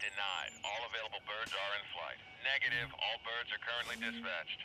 Denied. All available birds are in flight. Negative. All birds are currently dispatched.